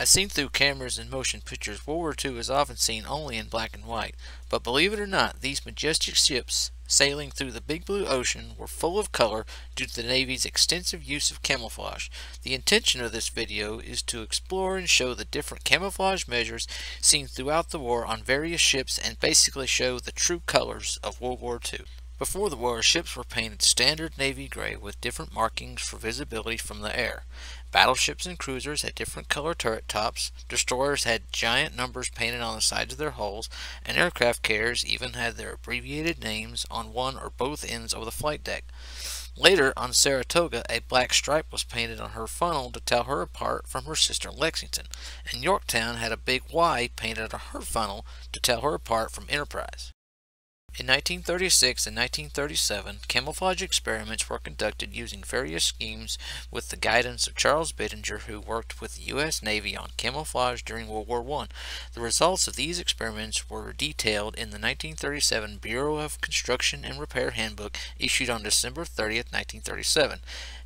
As seen through cameras and motion pictures, World War II is often seen only in black and white. But believe it or not, these majestic ships sailing through the big blue ocean were full of color due to the Navy's extensive use of camouflage. The intention of this video is to explore and show the different camouflage measures seen throughout the war on various ships and basically show the true colors of World War II. Before the war, ships were painted standard navy gray with different markings for visibility from the air. Battleships and cruisers had different color turret tops, destroyers had giant numbers painted on the sides of their hulls, and aircraft carriers even had their abbreviated names on one or both ends of the flight deck. Later, on Saratoga, a black stripe was painted on her funnel to tell her apart from her sister Lexington, and Yorktown had a big Y painted on her funnel to tell her apart from Enterprise. In 1936 and 1937, camouflage experiments were conducted using various schemes with the guidance of Charles Bittinger, who worked with the U.S. Navy on camouflage during World War I. The results of these experiments were detailed in the 1937 Bureau of Construction and Repair Handbook issued on December 30, 1937,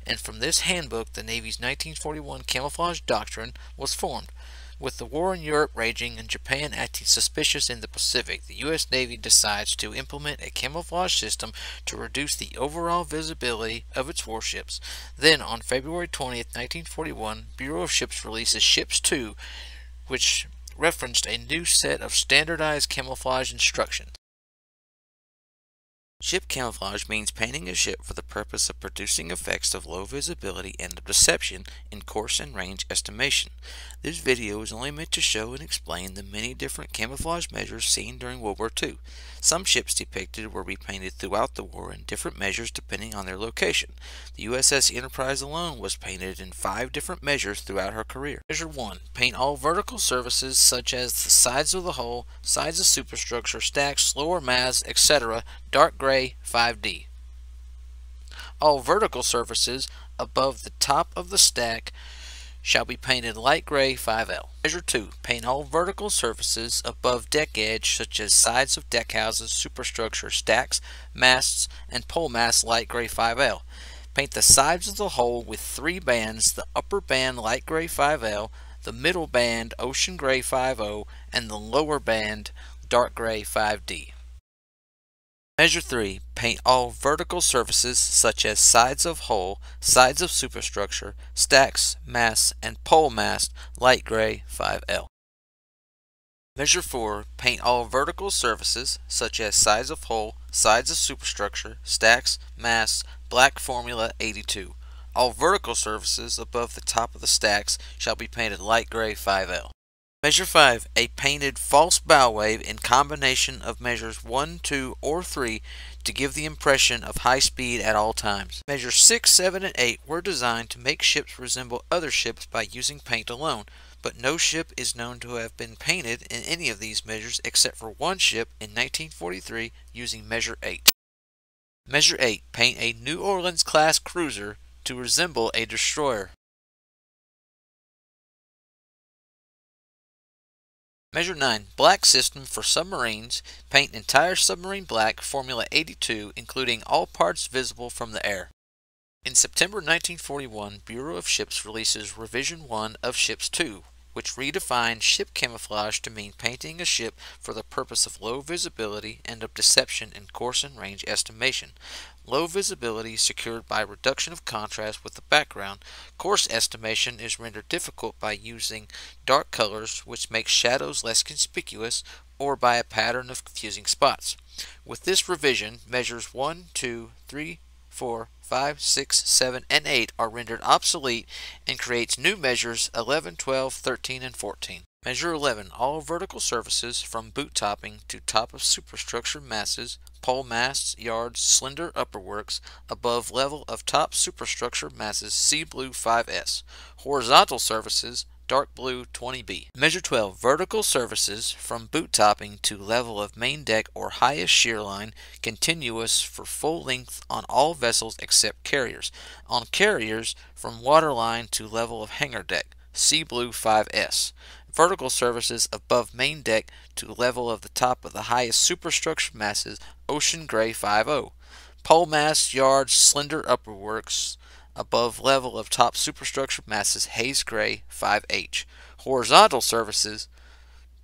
and from this handbook the Navy's 1941 camouflage doctrine was formed. With the war in Europe raging and Japan acting suspicious in the Pacific, the U.S. Navy decides to implement a camouflage system to reduce the overall visibility of its warships. Then, on February 20, 1941, Bureau of Ships releases Ships 2, which referenced a new set of standardized camouflage instructions. Ship camouflage means painting a ship for the purpose of producing effects of low visibility and of deception in course and range estimation. This video is only meant to show and explain the many different camouflage measures seen during World War II. Some ships depicted were repainted throughout the war in different measures depending on their location. The USS Enterprise alone was painted in five different measures throughout her career. Measure 1. Paint all vertical surfaces such as the sides of the hull, sides of superstructure, stacks, lower masts, etc. dark gray 5D. All vertical surfaces above the top of the stack shall be painted light gray 5L. Measure 2. Paint all vertical surfaces above deck edge such as sides of deckhouses, superstructure, stacks, masts, and pole masts light gray 5L. Paint the sides of the hull with three bands, the upper band light gray 5L, the middle band ocean gray 5O, and the lower band dark gray 5D. Measure 3. Paint all vertical surfaces such as sides of hull, sides of superstructure, stacks, masts, and pole mast light gray 5L. Measure 4. Paint all vertical surfaces such as sides of hull, sides of superstructure, stacks, masts, black formula 82. All vertical surfaces above the top of the stacks shall be painted light gray 5L. Measure 5. A painted false bow wave in combination of measures 1, 2, or 3 to give the impression of high speed at all times. Measures 6, 7, and 8 were designed to make ships resemble other ships by using paint alone, but no ship is known to have been painted in any of these measures except for one ship in 1943 using measure 8. Measure 8. Paint a New Orleans class cruiser to resemble a destroyer. Measure 9. Black system for submarines. Paint entire submarine black, Formula 82, including all parts visible from the air. In September 1941, Bureau of Ships releases Revision 1 of Ships 2, which redefined ship camouflage to mean painting a ship for the purpose of low visibility and of deception in course and range estimation. Low visibility is secured by reduction of contrast with the background. Course estimation is rendered difficult by using dark colors, which make shadows less conspicuous, or by a pattern of confusing spots. With this revision, measures 1, 2, 3, 4, 5, 6, 7, and 8 are rendered obsolete and creates new measures 11, 12, 13, and 14. Measure 11. All vertical surfaces from boot topping to top of superstructure masses, pole masts, yards, slender upperworks, above level of top superstructure masses Sea Blue 5S. Horizontal surfaces dark blue 20B. Measure 12, vertical surfaces from boot topping to level of main deck or highest shear line, continuous for full length on all vessels except carriers. On carriers, from waterline to level of hangar deck, Sea Blue 5S. Vertical surfaces above main deck to level of the top of the highest superstructure masses, Ocean Gray 50. Pole mast, yards, slender upperworks, above level of top superstructure masses Haze Gray 5H. Horizontal surfaces,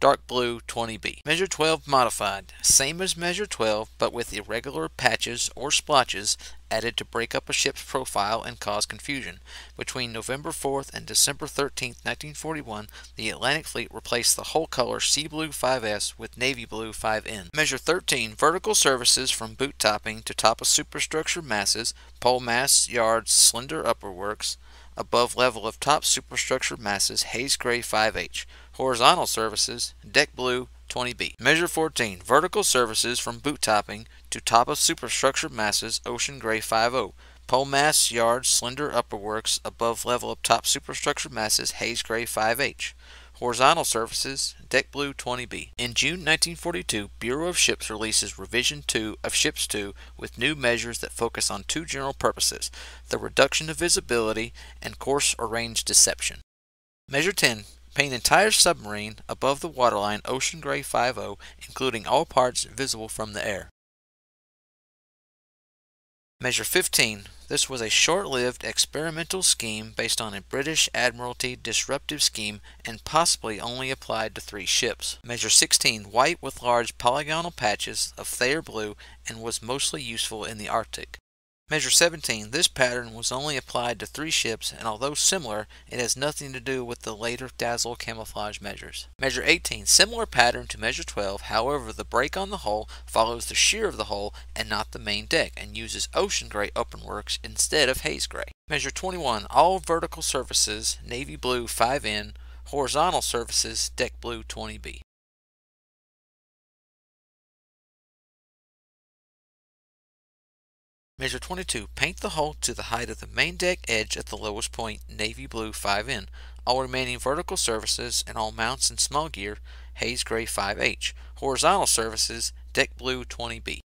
dark blue 20B. Measure 12 modified, same as measure 12 but with irregular patches or splotches added to break up a ship's profile and cause confusion. Between November 4th and December 13, 1941, the Atlantic Fleet replaced the hull color Sea Blue 5S with Navy Blue 5N. Measure 13 vertical surfaces from boot topping to top of superstructure masses, pole masts, yards, slender upperworks, above level of top superstructure masses, haze gray 5H horizontal surfaces, deck blue 20B. Measure 14, vertical surfaces from boot topping to top of superstructure masses, ocean gray 50. Pole masts, yards, slender upperworks, above level of top superstructure masses, haze gray 5H. Horizontal surfaces, deck blue 20B. In June 1942, Bureau of Ships releases Revision 2 of Ships 2 with new measures that focus on two general purposes, the reduction of visibility and course or range deception. Measure 10, Paint entire submarine above the waterline Ocean Gray 50, including all parts visible from the air. Measure 15. This was a short-lived experimental scheme based on a British Admiralty disruptive scheme and possibly only applied to three ships. Measure 16. White with large polygonal patches of Thayer blue and was mostly useful in the Arctic. Measure 17. This pattern was only applied to three ships, and although similar, it has nothing to do with the later Dazzle camouflage measures. Measure 18. Similar pattern to Measure 12, however the break on the hull follows the shear of the hull and not the main deck, and uses ocean gray upperworks instead of haze gray. Measure 21. All vertical surfaces, navy blue 5N, horizontal surfaces, deck blue 20B. Measure 22. Paint the hull to the height of the main deck edge at the lowest point, navy blue 5N. All remaining vertical surfaces and all mounts and small gear, haze gray 5H. Horizontal surfaces, deck blue 20B.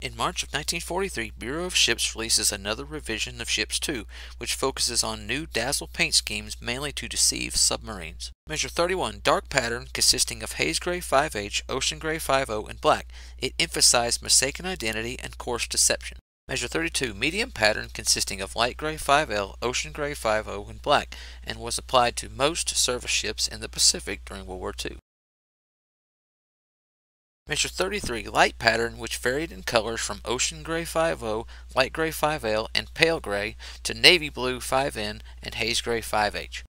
In March of 1943, Bureau of Ships releases another revision of Ships 2, which focuses on new dazzle paint schemes mainly to deceive submarines. Measure 31, dark pattern consisting of haze gray 5H, ocean gray 50, and black. It emphasized mistaken identity and course deception. Measure 32, medium pattern consisting of light gray 5L, ocean gray 50, and black, and was applied to most service ships in the Pacific during World War II. Measure 33, light pattern which varied in colors from ocean gray 50, light gray 5L, and pale gray to navy blue 5N and haze gray 5H.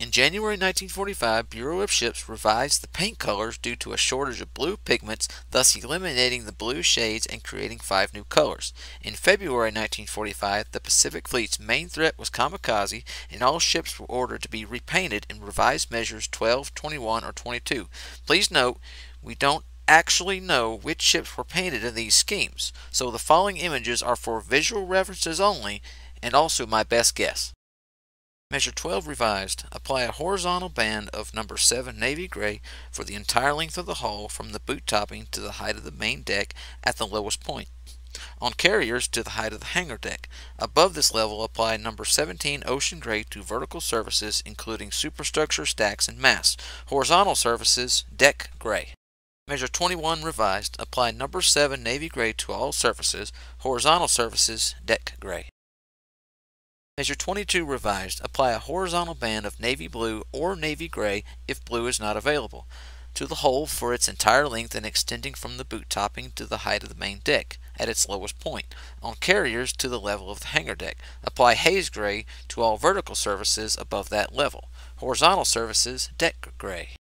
In January 1945, Bureau of Ships revised the paint colors due to a shortage of blue pigments, thus eliminating the blue shades and creating five new colors. In February 1945, the Pacific Fleet's main threat was kamikaze, and all ships were ordered to be repainted in revised measures 12, 21, or 22. Please note, we don't actually know which ships were painted in these schemes, so the following images are for visual references only, and also my best guess. Measure 12 revised. Apply a horizontal band of number 7 navy gray for the entire length of the hull from the boot topping to the height of the main deck at the lowest point. On carriers to the height of the hangar deck. Above this level apply number 17 ocean gray to vertical surfaces including superstructure stacks and masts. Horizontal surfaces deck gray. Measure 21 revised. Apply number 7 navy gray to all surfaces. Horizontal surfaces deck gray. Measure 22 revised. Apply a horizontal band of navy blue or navy gray if blue is not available to the hull for its entire length and extending from the boot topping to the height of the main deck at its lowest point. On carriers to the level of the hangar deck. Apply haze gray to all vertical surfaces above that level. Horizontal surfaces deck gray.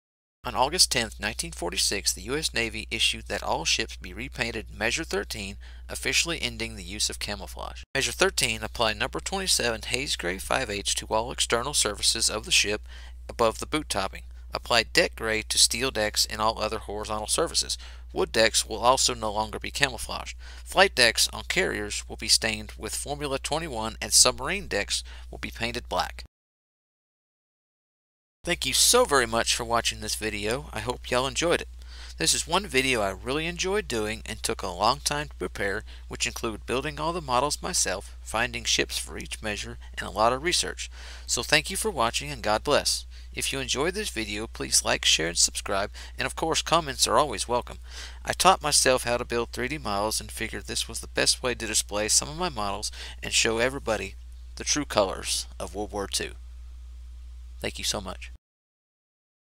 On August 10, 1946, the U.S. Navy issued that all ships be repainted Measure 13, officially ending the use of camouflage. Measure 13 apply number 27 haze gray 5H to all external surfaces of the ship above the boot topping. Apply deck gray to steel decks and all other horizontal surfaces. Wood decks will also no longer be camouflaged. Flight decks on carriers will be stained with Formula 21 and submarine decks will be painted black. Thank you so very much for watching this video. I hope y'all enjoyed it. This is one video I really enjoyed doing and took a long time to prepare, which included building all the models myself, finding ships for each measure, and a lot of research. So thank you for watching and God bless. If you enjoyed this video, please like, share, and subscribe, and of course comments are always welcome. I taught myself how to build 3D models and figured this was the best way to display some of my models and show everybody the true colors of World War II. Thank you so much.